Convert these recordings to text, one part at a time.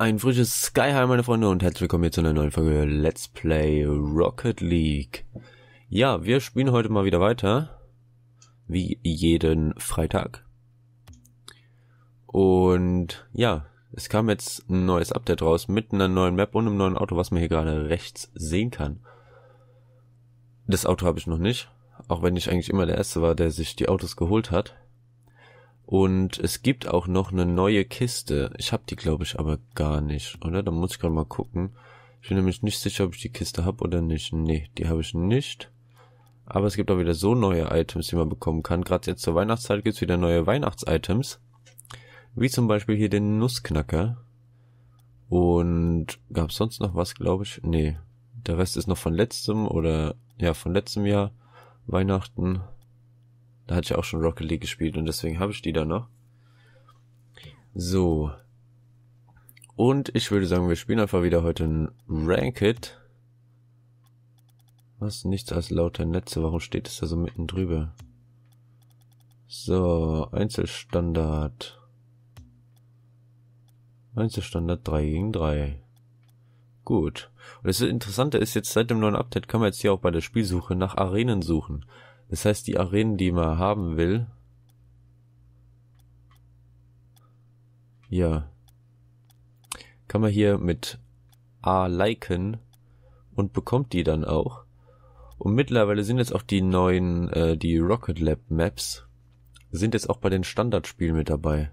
Ein frisches Sky High, meine Freunde, und herzlich willkommen hier zu einer neuen Folge Let's Play Rocket League. Ja, wir spielen heute mal wieder weiter. Wie jeden Freitag. Und ja, es kam jetzt ein neues Update raus mit einer neuen Map und einem neuen Auto, was man hier gerade rechts sehen kann. Das Auto habe ich noch nicht, auch wenn ich eigentlich immer der Erste war, der sich die Autos geholt hat. Und es gibt auch noch eine neue Kiste. Ich habe die, glaube ich, aber gar nicht, oder? Da muss ich gerade mal gucken. Ich bin nämlich nicht sicher, ob ich die Kiste habe oder nicht. Nee, die habe ich nicht. Aber es gibt auch wieder so neue Items, die man bekommen kann. Gerade jetzt zur Weihnachtszeit gibt's wieder neue Weihnachts-Items. Wie zum Beispiel hier den Nussknacker. Und gab's sonst noch was, glaube ich? Nee. Der Rest ist noch von letztem oder ja, von letztem Jahr. Weihnachten. Da hatte ich auch schon Rocket League gespielt und deswegen habe ich die da noch. So. Und ich würde sagen, wir spielen einfach wieder heute ein Ranked. Was? Nichts als lauter Netze. Warum steht es da so mitten drüber? So, Einzelstandard. Einzelstandard 3 gegen 3. Gut. Und das Interessante ist jetzt, seit dem neuen Update kann man jetzt hier auch bei der Spielsuche nach Arenen suchen. Das heißt, die Arenen, die man haben will, ja, kann man hier mit A liken und bekommt die dann auch. Und mittlerweile sind jetzt auch die neuen, äh, die Rocket Lab Maps, sind jetzt auch bei den Standardspielen mit dabei.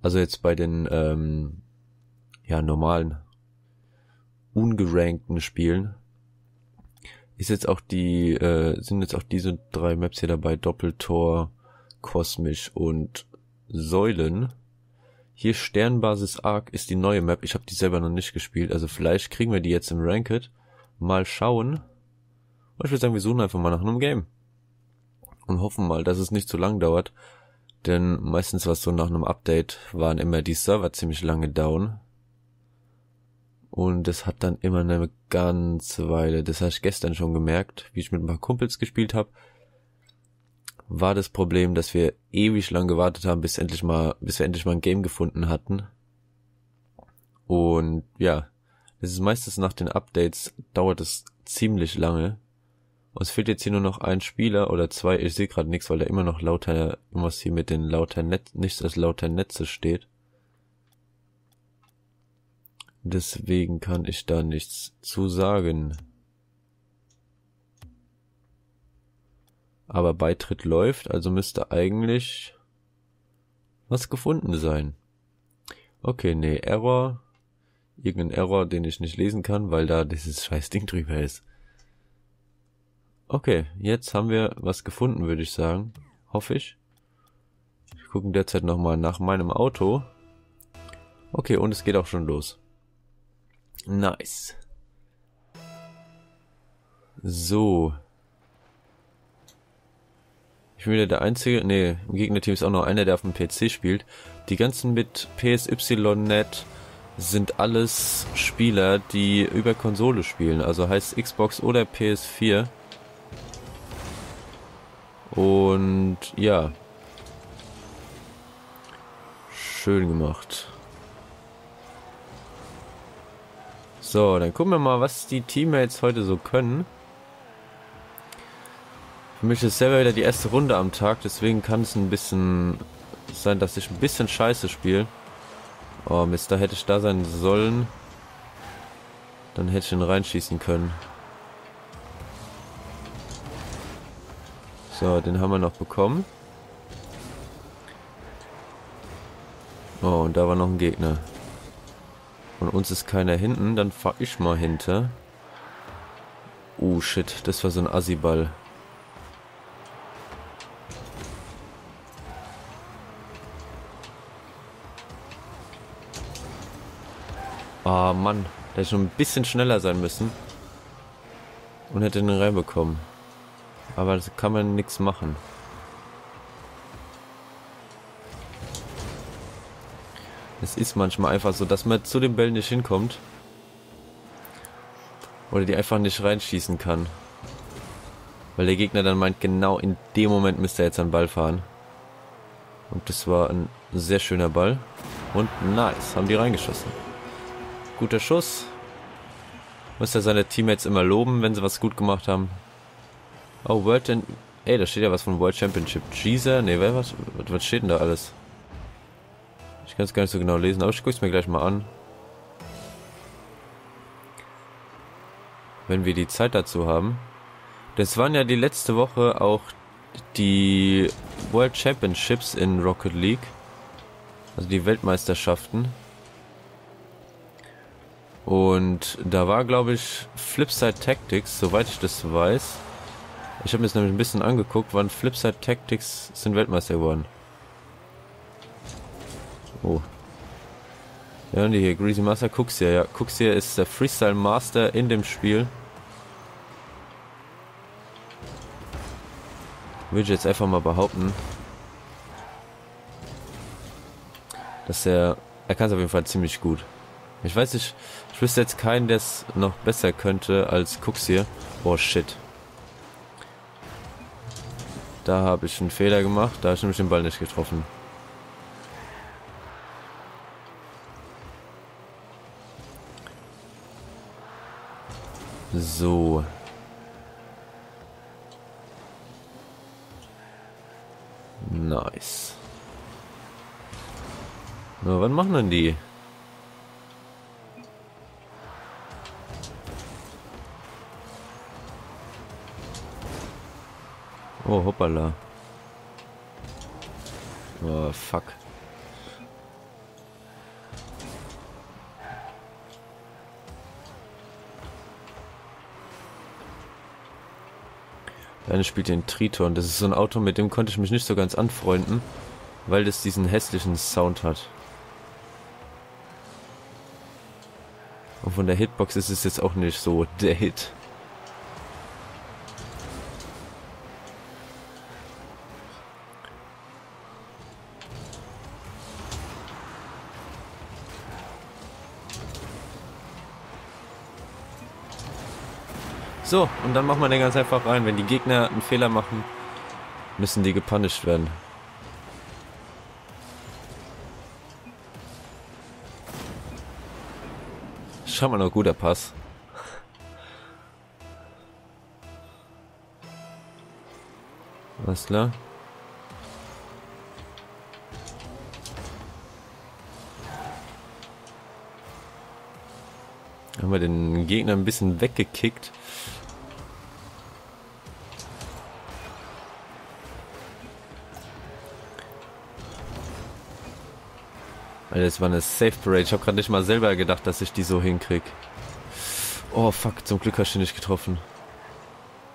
Also jetzt bei den, ähm, ja, normalen, ungerankten Spielen ist jetzt auch die, äh, sind jetzt auch diese drei Maps hier dabei, Doppeltor, Kosmisch und Säulen. Hier Sternbasis Arc ist die neue Map. Ich habe die selber noch nicht gespielt, also vielleicht kriegen wir die jetzt im Ranked. Mal schauen. Und ich würde sagen, wir suchen einfach mal nach einem Game. Und hoffen mal, dass es nicht zu lang dauert. Denn meistens war es so nach einem Update, waren immer die Server ziemlich lange down. Und es hat dann immer eine ganze Weile, das habe ich gestern schon gemerkt, wie ich mit ein paar Kumpels gespielt habe, war das Problem, dass wir ewig lang gewartet haben, bis endlich mal, bis wir endlich mal ein Game gefunden hatten. Und ja, das ist meistens nach den Updates dauert es ziemlich lange. Und es fehlt jetzt hier nur noch ein Spieler oder zwei. Ich sehe gerade nichts, weil da immer noch lauter, irgendwas hier mit den lauter Netz, nichts als lauter Netze steht. Deswegen kann ich da nichts zu sagen. Aber Beitritt läuft, also müsste eigentlich was gefunden sein. Okay, nee, Error. Irgendein Error, den ich nicht lesen kann, weil da dieses scheiß Ding drüber ist. Okay, jetzt haben wir was gefunden, würde ich sagen. Hoffe ich. Wir gucken derzeit nochmal nach meinem Auto. Okay, und es geht auch schon los. Nice. So. Ich bin wieder der Einzige, nee, im Gegnerteam ist auch noch einer, der auf dem PC spielt. Die ganzen mit PSY.net sind alles Spieler, die über Konsole spielen, also heißt Xbox oder PS4. Und ja. Schön gemacht. So, dann gucken wir mal, was die Teammates heute so können. Für mich ist selber wieder die erste Runde am Tag, deswegen kann es ein bisschen sein, dass ich ein bisschen scheiße spiele. Oh Mist, da hätte ich da sein sollen. Dann hätte ich ihn reinschießen können. So, den haben wir noch bekommen. Oh, und da war noch ein Gegner. Von uns ist keiner hinten, dann fahr ich mal hinter. Oh shit, das war so ein Assiball. Ah oh Mann, der hätte schon ein bisschen schneller sein müssen. Und hätte den reinbekommen. Aber das kann man nichts machen. Es ist manchmal einfach so, dass man zu den Bällen nicht hinkommt. Oder die einfach nicht reinschießen kann. Weil der Gegner dann meint, genau in dem Moment müsste er jetzt einen Ball fahren. Und das war ein sehr schöner Ball. Und nice, haben die reingeschossen. Guter Schuss. Muss er seine Teammates immer loben, wenn sie was gut gemacht haben. Oh, World... Ey, da steht ja was von World Championship. Jesus? Ne, was, was steht denn da alles? Ich kann es gar nicht so genau lesen, aber ich gucke es mir gleich mal an. Wenn wir die Zeit dazu haben. Das waren ja die letzte Woche auch die World Championships in Rocket League. Also die Weltmeisterschaften. Und da war, glaube ich, Flipside Tactics, soweit ich das weiß. Ich habe mir das nämlich ein bisschen angeguckt, wann Flipside Tactics sind Weltmeister geworden. Oh. Ja, und hier, Greasy Master, guck's hier, ja. Guck's hier ist der Freestyle Master in dem Spiel. Würde ich jetzt einfach mal behaupten. Dass er, er kann es auf jeden Fall ziemlich gut. Ich weiß nicht, ich wüsste jetzt keinen, der es noch besser könnte als Cooks hier. Oh shit. Da habe ich einen Fehler gemacht, da habe ich nämlich den Ball nicht getroffen. So. Nice. Na, wann machen denn die? Oh, hoppala. Oh, fuck. Eine spielt den Triton. Das ist so ein Auto, mit dem konnte ich mich nicht so ganz anfreunden, weil das diesen hässlichen Sound hat. Und von der Hitbox ist es jetzt auch nicht so der Hit. So, und dann macht man den ganz einfach rein. Wenn die Gegner einen Fehler machen, müssen die gepunished werden. Schau mal noch guter Pass. Alles klar. Haben wir den Gegner ein bisschen weggekickt. Alter, das war eine Safe Parade. Ich habe gerade nicht mal selber gedacht, dass ich die so hinkrieg. Oh fuck, zum Glück hast du ihn nicht getroffen.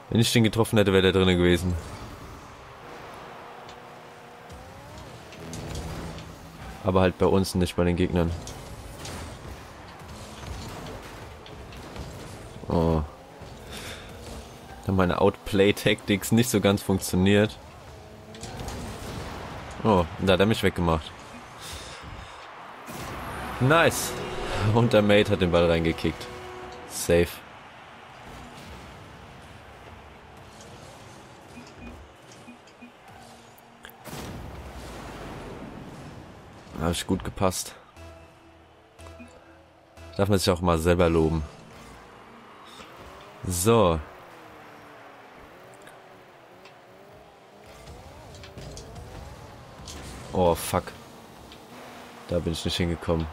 Wenn ich den getroffen hätte, wäre der drin gewesen. Aber halt bei uns, nicht bei den Gegnern. Oh. Da meine Outplay-Tactics nicht so ganz funktioniert. Oh, da hat er mich weggemacht. Nice. Und der Mate hat den Ball reingekickt. Safe. Habe ich gut gepasst. Darf man sich auch mal selber loben. So. Oh, fuck. Da bin ich nicht hingekommen.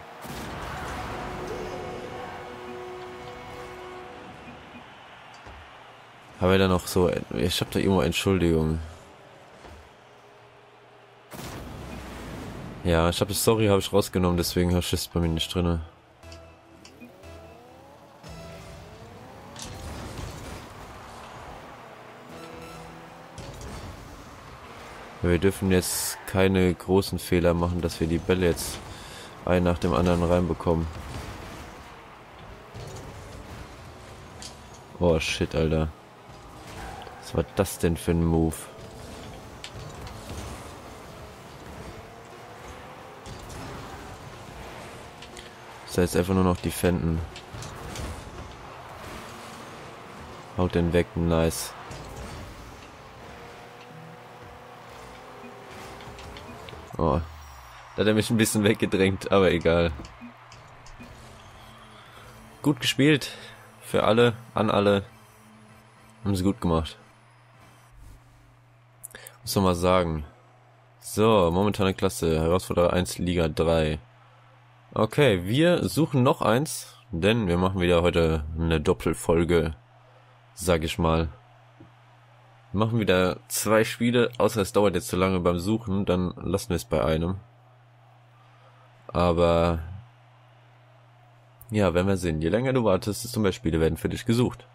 Haben wir da noch so... Ich hab da irgendwo Entschuldigung. Ja, ich habe Story habe ich rausgenommen, deswegen habe ich es bei mir nicht drin. Wir dürfen jetzt keine großen Fehler machen, dass wir die Bälle jetzt ein nach dem anderen reinbekommen. Oh shit, Alter. Was war das denn für ein Move? Das heißt einfach nur noch defenden. Haut den weg, nice. Oh. Da hat er mich ein bisschen weggedrängt, aber egal. Gut gespielt. Für alle, an alle. Haben sie gut gemacht. Muss man mal sagen. So, momentane Klasse, Herausforderer 1, Liga 3. Okay, wir suchen noch eins, denn wir machen wieder heute eine Doppelfolge, sag ich mal. Wir machen wieder zwei Spiele, außer es dauert jetzt zu lange beim Suchen, dann lassen wir es bei einem. Aber ja, werden wir sehen. Je länger du wartest, desto mehr Spiele werden für dich gesucht.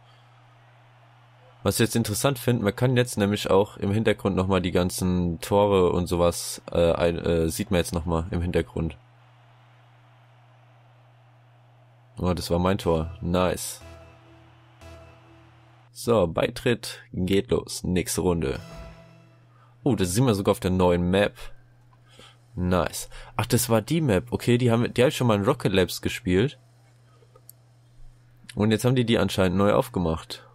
Was ich jetzt interessant finde, man kann jetzt nämlich auch im Hintergrund nochmal die ganzen Tore und sowas, äh, ein, äh, sieht man jetzt nochmal im Hintergrund. Oh, das war mein Tor. Nice. So, Beitritt geht los. Nächste Runde. Oh, das sind wir sogar auf der neuen Map. Nice. Ach, das war die Map. Okay, die haben, die habe ich schon mal in Rocket Labs gespielt. Und jetzt haben die die anscheinend neu aufgemacht.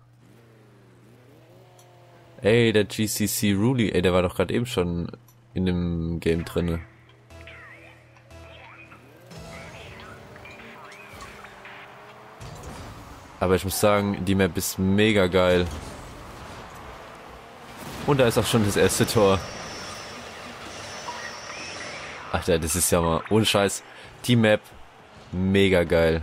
Ey, der GCC Ruli, ey, der war doch gerade eben schon in dem Game drinne. Aber ich muss sagen, die Map ist mega geil. Und da ist auch schon das erste Tor. Alter, das ist ja mal ohne Scheiß. Die Map mega geil.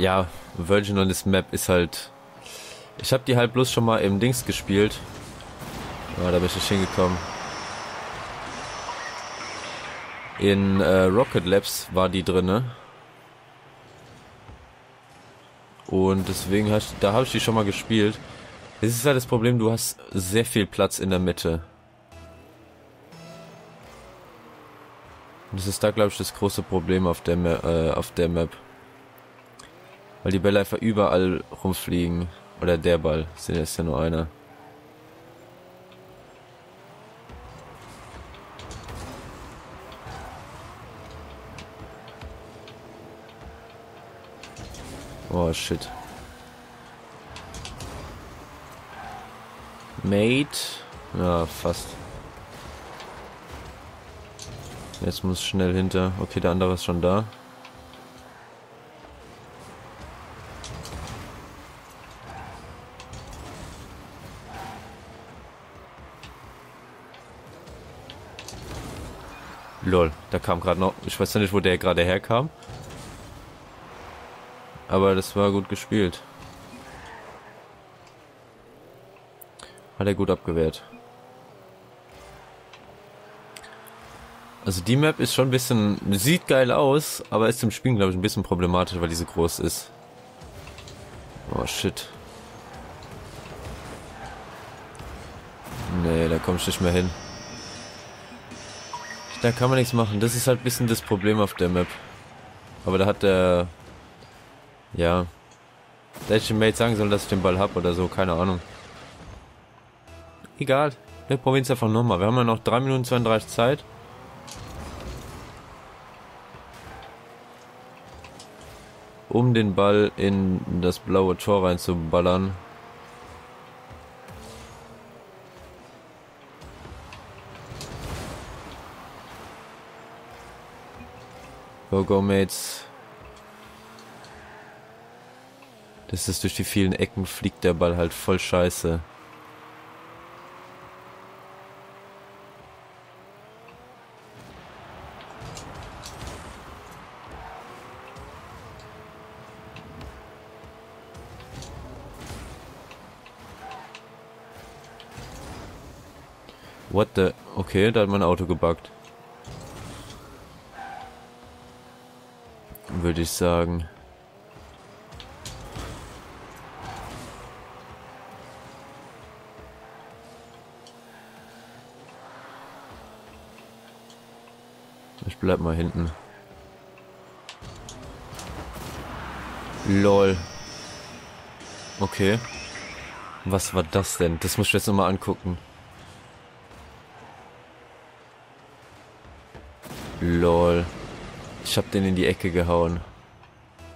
Ja, Virgin on this Map ist halt. Ich habe die halt bloß schon mal im Dings gespielt. Ja, da bin ich nicht hingekommen. In äh, Rocket Labs war die drinne. Und deswegen hast, da habe ich die schon mal gespielt. Es ist halt das Problem, du hast sehr viel Platz in der Mitte. Und das ist da, glaube ich, das große Problem auf der, äh, auf der Map. Weil die Bälle einfach überall rumfliegen. Oder der Ball, das ist ja nur einer. Oh shit. Mate. Ja, fast. Jetzt muss schnell hinter. Okay, der andere ist schon da. Da kam gerade noch. Ich weiß ja nicht, wo der gerade herkam. Aber das war gut gespielt. Hat er gut abgewehrt. Also die Map ist schon ein bisschen, sieht geil aus, aber ist zum Spielen glaube ich ein bisschen problematisch, weil die so groß ist. Oh shit. Nee, da komme ich nicht mehr hin. Da kann man nichts machen. Das ist halt ein bisschen das Problem auf der Map. Aber da hat der... Ja. Da hätte Mate sagen sollen, dass ich den Ball hab oder so. Keine Ahnung. Egal. Wir probieren es einfach nochmal. Wir haben ja noch 3 Minuten 32 Zeit. um den Ball in das blaue Tor reinzuballern. Go, go, Mates. Das ist durch die vielen Ecken fliegt der Ball halt voll scheiße. What the... Okay, da hat mein Auto gebackt. Würde ich sagen. Ich bleib mal hinten. Lol. Okay. Was war das denn? Das muss ich jetzt nochmal angucken. Lol. Ich hab den in die Ecke gehauen.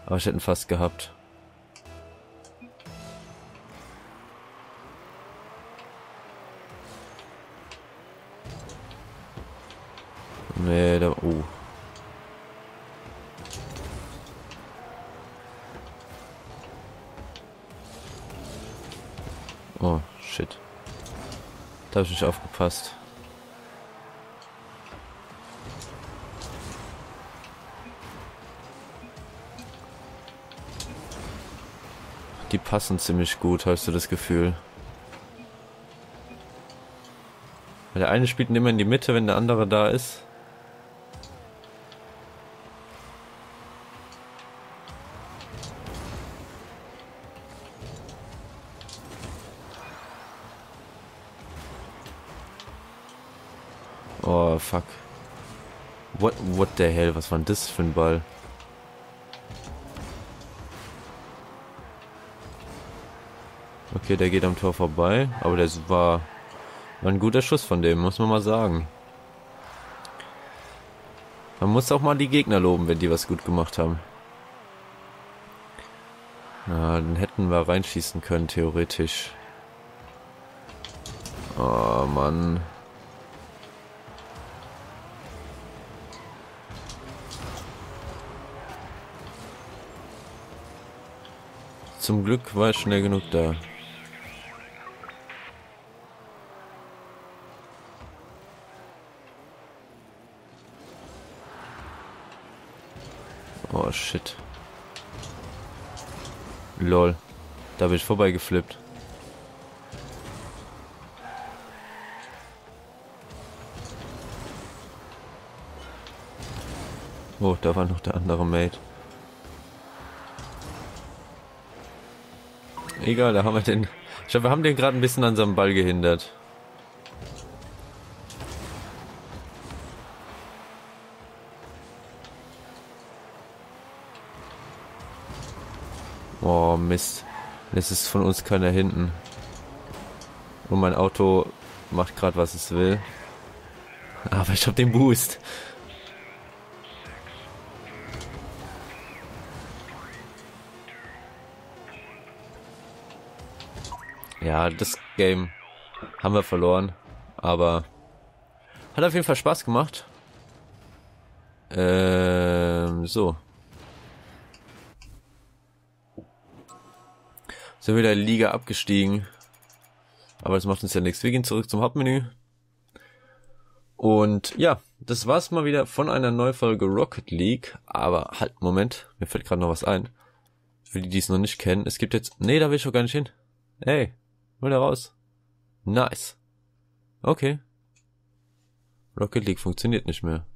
Aber ich hätte ihn fast gehabt. Nee, da... Oh. Oh, shit. Da habe ich nicht aufgepasst. Die passen ziemlich gut, hast du das Gefühl. Weil der eine spielt immer in die Mitte, wenn der andere da ist. Oh, fuck. What, what the hell? Was war denn das für ein Ball? Okay, der geht am Tor vorbei, aber das war, war ein guter Schuss von dem, muss man mal sagen. Man muss auch mal die Gegner loben, wenn die was gut gemacht haben. Na, den hätten wir reinschießen können, theoretisch. Oh, Mann. Zum Glück war ich schnell genug da. Shit. Lol. Da bin ich vorbeigeflippt. Oh, da war noch der andere Mate. Egal, da haben wir den. Ich glaube, wir haben den gerade ein bisschen an seinem Ball gehindert. Oh Mist. Jetzt ist von uns keiner hinten. Und mein Auto macht gerade was es will. Aber ich habe den Boost. Ja, das Game haben wir verloren. Aber hat auf jeden Fall Spaß gemacht. Ähm, so. Sind wieder Liga abgestiegen. Aber das macht uns ja nichts. Wir gehen zurück zum Hauptmenü. Und ja, das war's mal wieder von einer Neufolge Rocket League. Aber halt, Moment, mir fällt gerade noch was ein. Für die, die es noch nicht kennen, es gibt jetzt. Nee, da will ich doch gar nicht hin. Ey, Hol da raus. Nice. Okay. Rocket League funktioniert nicht mehr.